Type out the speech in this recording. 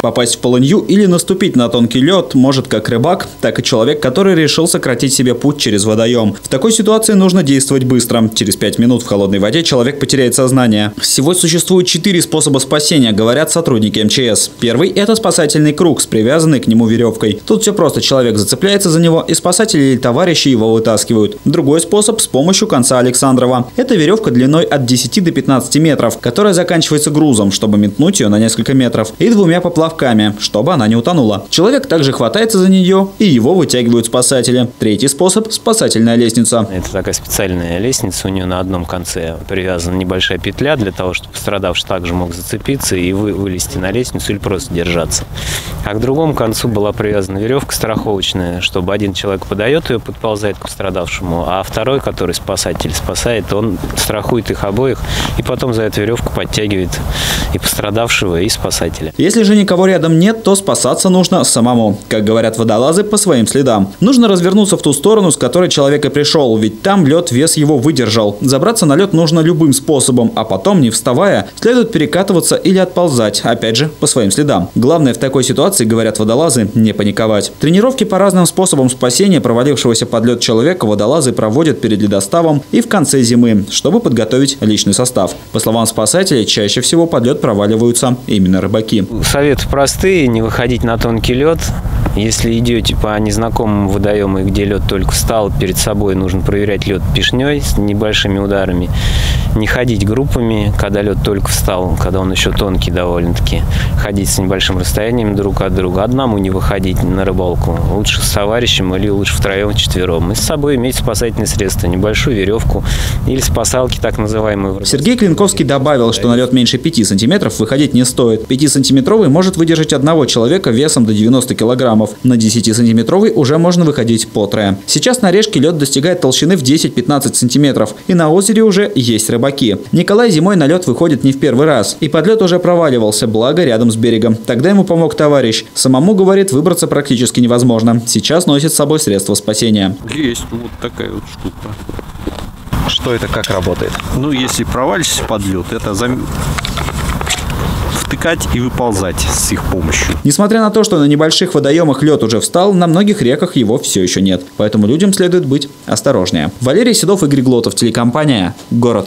Попасть в полынью или наступить на тонкий лед может как рыбак, так и человек, который решил сократить себе путь через водоем. В такой ситуации нужно действовать быстро. Через 5 минут в холодной воде человек потеряет сознание. Всего существует 4 способа спасения, говорят сотрудники МЧС. Первый – это спасательный круг с привязанной к нему веревкой. Тут все просто. Человек зацепляется за него, и спасатели или товарищи его вытаскивают. Другой способ – с помощью конца Александрова. Это веревка длиной от 10 до 15 метров, которая заканчивается грузом, чтобы метнуть ее на несколько метров, и двумя поплавками поплавками, чтобы она не утонула. Человек также хватается за нее, и его вытягивают спасатели. Третий способ – спасательная лестница. Это такая специальная лестница, у нее на одном конце привязана небольшая петля для того, чтобы пострадавший также мог зацепиться и вы, вылезти на лестницу или просто держаться. А к другому концу была привязана веревка страховочная, чтобы один человек подает ее, подползает к пострадавшему, а второй, который спасатель спасает, он страхует их обоих и потом за эту веревку подтягивает и пострадавшего, и спасателя. Если же никого рядом нет, то спасаться нужно самому. Как говорят водолазы, по своим следам. Нужно развернуться в ту сторону, с которой человек и пришел, ведь там лед вес его выдержал. Забраться на лед нужно любым способом, а потом, не вставая, следует перекатываться или отползать, опять же, по своим следам. Главное в такой ситуации, говорят водолазы, не паниковать. Тренировки по разным способам спасения провалившегося под лед человека водолазы проводят перед ледоставом и в конце зимы, чтобы подготовить личный состав. По словам спасателей, чаще всего под лед проваливаются именно рыбаки. Совет простые, не выходить на тонкий лед. Если идете по незнакомому водоему, где лед только встал, перед собой нужно проверять лед пешней с небольшими ударами. Не ходить группами, когда лед только встал, когда он еще тонкий довольно-таки. Ходить с небольшим расстоянием друг от друга. Одному не выходить на рыбалку. Лучше с товарищем или лучше втроем, четвером. И с собой иметь спасательные средства. Небольшую веревку или спасалки так называемые. Сергей Клинковский добавил, что на лед меньше 5 сантиметров выходить не стоит. 5-сантиметровый может выдержать одного человека весом до 90 килограммов. На 10-сантиметровый уже можно выходить по трое. Сейчас на решке лед достигает толщины в 10-15 сантиметров. И на озере уже есть рыбаки. Николай зимой на лед выходит не в первый раз. И под лед уже проваливался, благо рядом с берегом. Тогда ему помог товарищ. Самому, говорит, выбраться практически невозможно. Сейчас носит с собой средства спасения. Есть вот такая вот штука. Что это, как работает? Ну, если провалишься под лед, это зам втыкать и выползать с их помощью. Несмотря на то, что на небольших водоемах лед уже встал, на многих реках его все еще нет. Поэтому людям следует быть осторожнее. Валерий Седов, Игорь Глотов, телекомпания «Город».